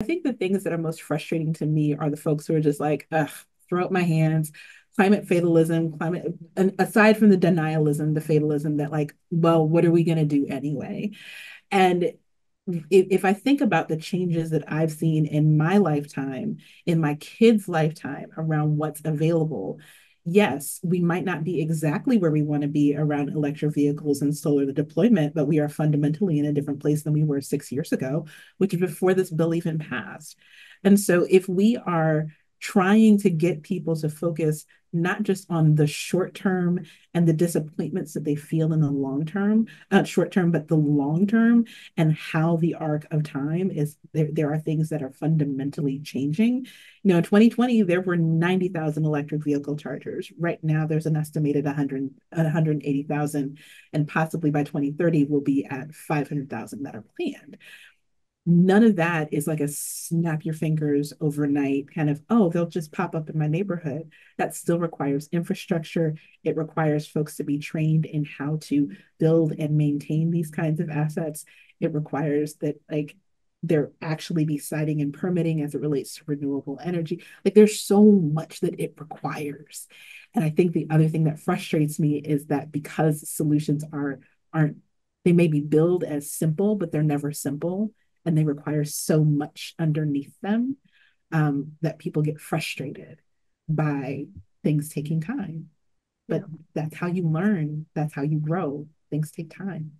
I think the things that are most frustrating to me are the folks who are just like, ugh, throw up my hands, climate fatalism, climate, aside from the denialism, the fatalism that like, well, what are we going to do anyway? And if, if I think about the changes that I've seen in my lifetime, in my kids' lifetime around what's available, yes, we might not be exactly where we want to be around electric vehicles and solar deployment, but we are fundamentally in a different place than we were six years ago, which is before this bill even passed. And so if we are trying to get people to focus not just on the short term and the disappointments that they feel in the long term, uh, short term, but the long term, and how the arc of time is there, there are things that are fundamentally changing. You know, in 2020, there were 90,000 electric vehicle chargers. Right now, there's an estimated 100, 180,000, and possibly by 2030, we'll be at 500,000 that are planned none of that is like a snap your fingers overnight kind of oh they'll just pop up in my neighborhood. That still requires infrastructure. It requires folks to be trained in how to build and maintain these kinds of assets. It requires that like there actually be siting and permitting as it relates to renewable energy. Like there's so much that it requires. And i think the other thing that frustrates me is that because solutions are aren't they may be billed as simple but they're never simple and they require so much underneath them um, that people get frustrated by things taking time. But yeah. that's how you learn, that's how you grow. Things take time.